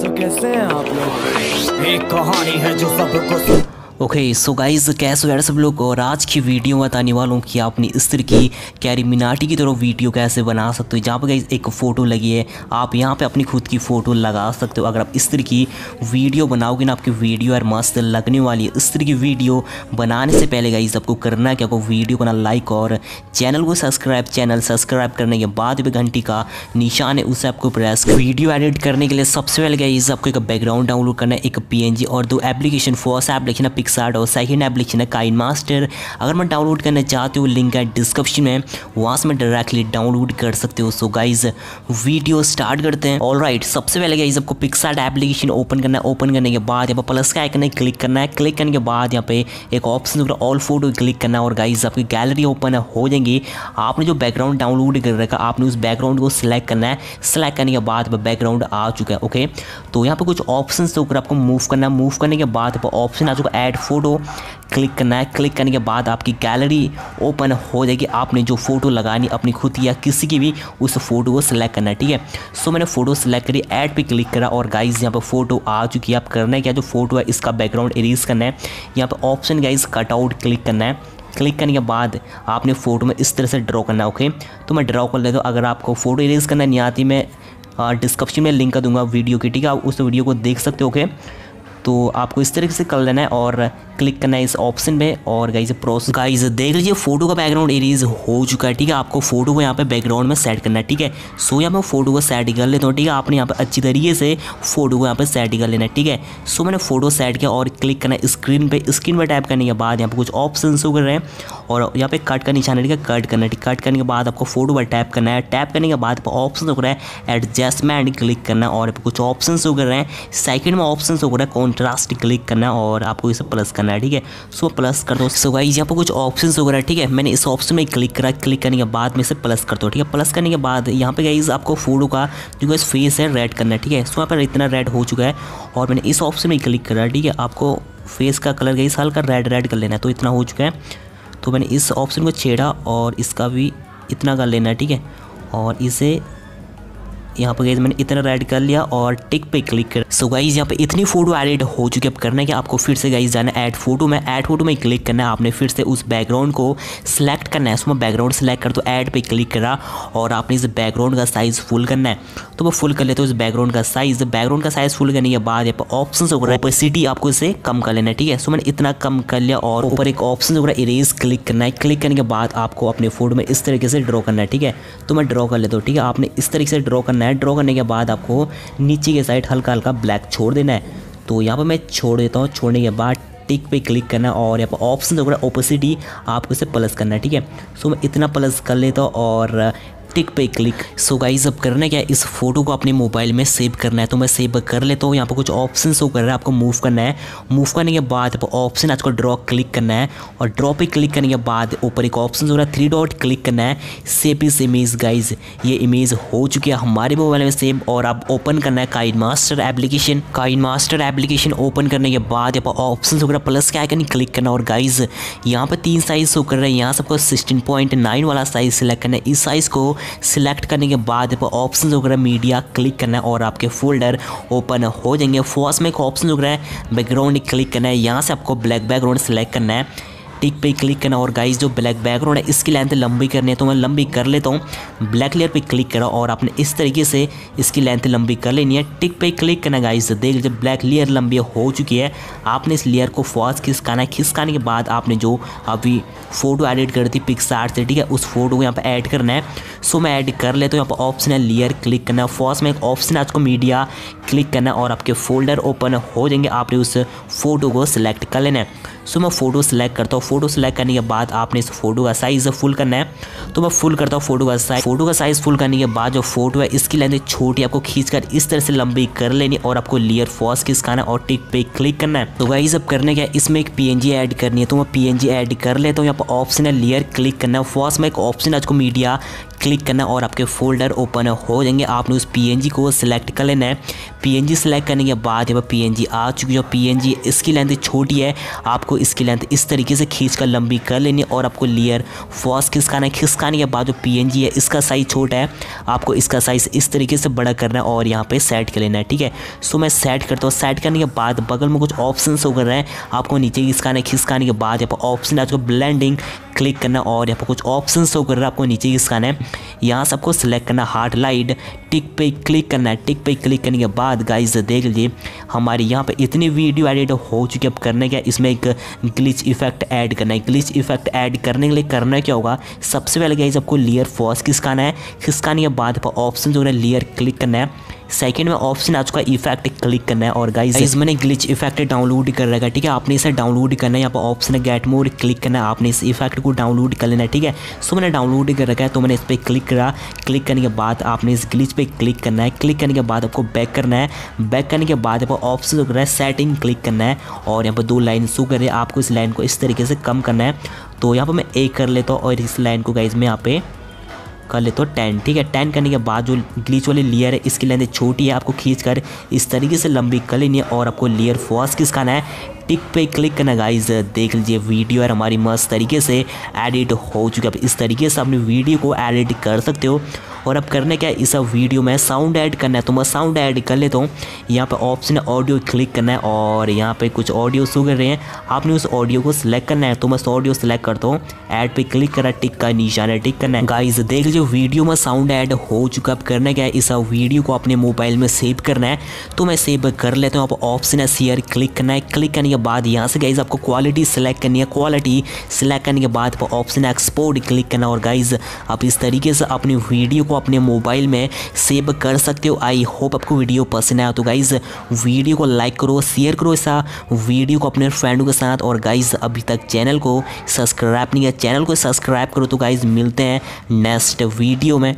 तो कैसे हैं आप लोग? एक कहानी है जो सबको ओके सो गाइज़ कैसे यार सब लोग? और आज की वीडियो बताने वालों कि आपने इस तरह की कैरी मिनाटी की तरह वीडियो कैसे बना सकते हो। जहाँ पर गाइज़ एक फ़ोटो लगी है, आप यहाँ पे अपनी खुद की फ़ोटो लगा सकते हो। अगर आप स्त्री की वीडियो बनाओगे ना, आपकी वीडियो यार मस्त लगने वाली है। स्त्री की वीडियो बनाने से पहले गाइज़ आपको करना है कि आपको वीडियो बना लाइक और चैनल को सब्सक्राइब चैनल सब्सक्राइब करने के बाद भी घंटी का निशान है, उसे आपको प्रेस वीडियो एडिट करने के लिए सबसे पहले गाइज़ आपको एक बैकग्राउंड डाउनलोड करना है, एक पीएनजी और दो एप्लीकेशन फ़र्स्ट एप्लीकेशन है। पिक्सार्ट और सेकेंड एप्लीकेशन है काइन मास्टर, अगर मैं डाउनलोड करना चाहते हो लिंक है डिस्क्रिप्शन में, वहाँ से मैं डायरेक्टली डाउनलोड कर सकते हो। सो गाइज़ वीडियो स्टार्ट करते हैं। ऑल राइट सबसे पहले गाइज़ आपको पिक्सार्ट एप्लीकेशन ओपन करना है। ओपन करने के बाद यहाँ पर प्लस का आइकन है क्लिक करना है। क्लिक करने के बाद यहाँ पे एक ऑप्शन ऑल फ़ोटो क्लिक करना है। और गाइज़ आपकी गैलरी ओपन हो जाएँगी। आपने जो बैकग्राउंड डाउनलोड कर रखा, आपने उस बैकग्राउंड को सिलेक्ट करना है। सिलेक्ट करने के बाद बैकग्राउंड आ चुका है ओके तो यहाँ पर कुछ ऑप्शन आपको मूव करना है। मूव करने के बाद ऑप्शन आ चुका ऐड फ़ोटो क्लिक करना है। क्लिक करने के बाद आपकी गैलरी ओपन हो जाएगी। आपने जो फ़ोटो लगानी अपनी खुद या किसी की भी, उस फ़ोटो को सिलेक्ट करना है, ठीक है? सो मैंने फ़ोटो सेलेक्ट करी ऐड पे क्लिक करा और गाइज़ यहाँ पर फ़ोटो आ चुकी है। आप करना है क्या? जो फ़ोटो है, इसका बैकग्राउंड इरेज करना है। यहाँ पर ऑप्शन गाइज़ कटआउट क्लिक करना है। क्लिक करने के बाद आपने फ़ोटो में इस तरह से ड्रॉ करना है ओके तो मैं ड्रॉ कर लेता हूँ। अगर आपको फ़ोटो इरेज करना नहीं आती, मैं डिस्क्रिप्शन में लिंक कर दूँगा वीडियो की, ठीक है? आप उस वीडियो को देख सकते हो ओके तो आपको इस तरीके से कर लेना है और क्लिक करना है इस ऑप्शन पे। और गाइज़ प्रोसेस गाइज़ देख लीजिए, फ़ोटो का बैकग्राउंड एरीज हो चुका है, ठीक है? आपको फ़ोटो को यहाँ पे बैकग्राउंड में सेट करना है, ठीक है? सो यहाँ मैं फ़ोटो को सेट कर लेता हूँ, ठीक है? आपने यहाँ पे अच्छी तरीके से फ़ोटो को यहाँ पे सेट कर लेना है, ठीक है? सो मैंने फ़ोटो सेट किया और क्लिक करना है स्क्रीन पर स्क्रीन पर टाइप करने के बाद यहाँ पे कुछ ऑप्शन हो रहे हैं। और यहाँ पे कट का निशान है, ठीक है? कट करना है कट करने के बाद आपको फ़ोटो पर टैप करना है। टैप करने के बाद ऑप्शन हो रहा है एडजस्टमेंट क्लिक करना है और कुछ ऑप्शन हो रहे हैं। सेकंड में ऑप्शन हो रहा है कॉन्ट्रास्ट क्लिक करना है और आपको इसे प्लस करना है, ठीक है? सो प्लस कर दो। सो गाइज़ यहाँ पर कुछ ऑप्शन वगैरह, ठीक है? मैंने इस ऑप्शन में क्लिक करा क्लिक करने के बाद में इसे प्लस कर दो, ठीक है? प्लस करने के बाद यहाँ पे गाइज़ आपको फ़ोटो का जो गाइज़ फेस है रेड करना है, ठीक है? सो यहाँ पर इतना रेड हो चुका है और मैंने इस ऑप्शन में क्लिक करा, ठीक है? आपको फेस का कलर गाइज़ हल्का रेड रेड कर लेना है तो इतना हो चुका है। तो मैंने इस ऑप्शन को छेड़ा और इसका भी इतना कर लेना है, ठीक है? और इसे यहाँ पर गई मैंने इतना रेड कर लिया और टिक पे क्लिक कर सो गाइज़ यहाँ पे इतनी फ़ोटो एडिट हो चुकी है। अब करना है कि आपको फिर से गाइज़ जाना है ऐड फ़ोटो में। ऐड फ़ोटो में क्लिक करना है। आपने फिर से उस बैकग्राउंड को सिलेक्ट करना है। उसमें बैकग्राउंड सेलेक्ट कर तो ऐड पे क्लिक करा और आपने इस बैकग्राउंड का साइज़ फुल करना है। तो वो फुल कर लेते हो इस बैकग्राउंड का साइज़ बैकग्राउंड का साइज़ फुल करने के बाद यहाँ पर ऑप्शन होगा ऑपोसिटी आपको इसे कम कर लेना है, ठीक है? सो मैंने इतना कम कर लिया और ऊपर एक ऑप्शन होगा इरेज क्लिक करना है। क्लिक करने के बाद आपको अपने फ़ोटो में इस तरीके से ड्रॉ करना है, ठीक है? तो मैं ड्रॉ कर लेता हूँ, ठीक है? आपने इस तरीके से ड्रॉ करना है। ड्रॉ करने के बाद आपको नीचे के साइड हल्का हल्का ब्लैक छोड़ देना है। तो यहाँ पर मैं छोड़ देता हूँ। छोड़ने के बाद टिक पे क्लिक करना है और यहाँ पर ऑप्शन होगा ओपोसिटी आपको इसे प्लस करना है, ठीक है? सो मैं इतना प्लस कर लेता हूँ और टिक पे क्लिक। सो गाइज़ अब करना क्या इस फ़ोटो को अपने मोबाइल में सेव करना है। तो मैं सेव कर लेता हूँ। यहाँ पर कुछ ऑप्शन शो कर रहा है। आपको मूव करना है। मूव करने के बाद ऑप्शन आपको ड्रॉ क्लिक करना है। और ड्रॉ पे क्लिक करने के बाद ऊपर एक ऑप्शन हो रहा है। थ्री डॉट क्लिक करना है। सेव इस इमेज गाइज़ ये इमेज हो चुकी है हमारे मोबाइल में सेव और आप ओपन करना है KineMaster application KineMaster application open करने के बाद यहाँ पर ऑप्शन हो रहा प्लस क्या आइकन क्लिक करना और गाइज़ यहाँ पर तीन साइज़ शो कर रहे हैं। यहाँ सबको सिक्सटीन पॉइंट नाइन वाला साइज़ सेलेक्ट करना है। इस साइज़ को सिलेक्ट करने के बाद ऑप्शन वगैरह मीडिया क्लिक करना है और आपके फोल्डर ओपन हो जाएँगे। फ़र्स्ट में एक ऑप्शन वगैरह है बैकग्राउंड क्लिक करना है। यहाँ से आपको ब्लैक बैकग्राउंड सेलेक्ट करना है। टिक पे क्लिक करना और गाइस जो ब्लैक बैकग्राउंड है, इसकी लेंथ लंबी करनी है तो मैं लंबी कर लेता हूँ। ब्लैक लेयर पे क्लिक करा और आपने इस तरीके से इसकी लेंथ लंबी कर लेनी है। टिक पे क्लिक करना गाइस देख लीजिए ब्लैक लेयर लंबी हो चुकी है। आपने इस लेयर को फॉस खिसकाना है। खिसकाने के बाद आपने जो अभी फ़ोटो एडिट कर दी पिक्सार्ट से, ठीक है, उस फ़ोटो को यहाँ पर ऐड करना है। सो मैं ऐड कर लेता हूँ, यहाँ पर ऑप्शन है लेयर क्लिक करना। फ़र्स्ट में एक ऑप्शन है आपको मीडिया क्लिक करना और आपके फोल्डर ओपन हो जाएँगे। आपने उस फ़ोटो को सिलेक्ट कर लेना है। सो मैं फ़ोटो सेलेक्ट करता हूँ। फ़ोटो सेलेक्ट करने के बाद आपने इस फ़ोटो का साइज़ फुल करना है। तो मैं फुल करता हूँ फ़ोटो का साइज़ फ़ोटो का साइज़ फुल करने के बाद जो फ़ोटो है, इसकी लेंथ छोटी आपको खींचकर इस तरह से लंबी कर लेनी और आपको लेयर फॉस खिसकाना और टिक पे क्लिक करना है। तो वही सब करने का इसमें एक पी ऐड करनी है। तो मैं पी ऐड कर लेता हूँ। यहाँ पर ऑप्शन है लेयर क्लिक करना। है फ़र्स्ट में एक ऑप्शन है आपको मीडिया क्लिक करना और आपके फोल्डर ओपन हो जाएँगे। आपने उस पीएनजी को सिलेक्ट कर लेना है। पी सिलेक्ट करने के बाद यहाँ पर पी आ चुकी है पीएनजी इसकी लेंथ छोटी है, आपको इसकी लेंथ इस तरीके से खींच कर लंबी कर लेनी है और आपको लेयर फॉस खिसकाना है। खिसकाने के बाद जो पीएनजी है, इसका साइज़ छोटा है। आपको इसका साइज़ इस तरीके से बड़ा करना है और यहाँ पर सेट कर लेना है, ठीक है? सो मैं सेट करता हूँ। सेट करने के बाद बगल में कुछ ऑप्शन हो कर रहे हैं। आपको नीचे खिसकाने खिसकाने के बाद यहाँ पर ऑप्शन है आपको ब्लेंडिंग क्लिक करना और यहाँ पर कुछ ऑप्शन शो कर रहा है। आपको नीचे खिसकाना है। यहाँ से आपको सिलेक्ट करना हार्ट लाइट टिक पे क्लिक करना है। टिक पे क्लिक करने के बाद गाइज़ देख लीजिए, हमारी यहाँ पे इतनी वीडियो एडिट हो चुकी है। अब करने क्या, इसमें एक ग्लिच इफ़ेक्ट ऐड करना है। ग्लिच इफ़ेक्ट ऐड करने के लिए करना क्या होगा? सबसे पहले गाइस आपको लेयर फॉस खिसकाना है। खिसकाने के बाद ऑप्शन जो है लेयर क्लिक करना है। सेकंड में ऑप्शन आ चुका है इफ़ेक्ट क्लिक करना है और गाइज़ मैंने ग्लिच इफ़ेक्ट डाउनलोड कर रखा है, ठीक है? आपने इसे डाउनलोड करना है, यहाँ पर ऑप्शन है गेट मोड क्लिक करना है, आपने इस इफ़ेक्ट को डाउनलोड कर लेना है, ठीक है? सो मैंने डाउनलोड कर रखा है तो मैंने इस पर क्लिक करा। क्लिक करने के बाद आपने इस ग्लिच पर क्लिक करना है। क्लिक करने के बाद आपको बैक करना है। बैक करने के बाद पर ऑप्शन जो है सेटिंग क्लिक करना है और यहाँ पर दो लाइन शो कर रहे हैं। आपको इस लाइन को इस तरीके से कम करना है। तो यहाँ पर मैं एक कर लेता हूँ और इस लाइन को गाइज़ में यहाँ पे कर ले तो टेन ठीक है? टेन करने के बाद जो ग्लीच वाली लेयर है, इसकी लेंथ छोटी है, आपको खींच कर इस तरीके से लंबी कर लेनी है और आपको लेयर फॉस किसकाना है? टिक पे क्लिक करना गाइज़ देख लीजिए वीडियो है हमारी मस्त तरीके से एडिट हो चुकी है। इस तरीके से अपनी वीडियो को एडिट कर सकते हो। और अब करने क्या है? इस वीडियो में साउंड ऐड करना है। तो मैं साउंड ऐड कर लेता हूँ। यहाँ पर ऑप्शन ऑडियो क्लिक करना है और यहाँ पर कुछ ऑडियो शो कर रहे हैं। आपने उस ऑडियो को सिलेक्ट करना है। तो मैं ऑडियो सेलेक्ट करता हूँ। ऐड पे क्लिक करा टिक का निशान है। टिक करना है। गाइज़ देख लीजिए, वीडियो में साउंड ऐड हो चुका अब करना क्या है? इस वीडियो को अपने मोबाइल में सेव करना है। तो मैं सेव कर लेता हूँ। आप ऑप्शन है शेयर क्लिक करना है। क्लिक करने के बाद यहाँ से गाइज़ आपको क्वालिटी सेलेक्ट करनी है। क्वालिटी सेलेक्ट करने के बाद ऑप्शन एक्सपोर्ट क्लिक करना और गाइज़ आप इस तरीके से अपनी वीडियो को अपने मोबाइल में सेव कर सकते हो। आई होप आपको वीडियो पसंद आया। तो गाइज़ वीडियो को लाइक करो शेयर करो ऐसा। वीडियो को अपने फ्रेंडों के साथ और गाइज़ अभी तक चैनल को सब्सक्राइब नहीं किया। चैनल को सब्सक्राइब करो तो गाइज़ मिलते हैं नेक्स्ट वीडियो में।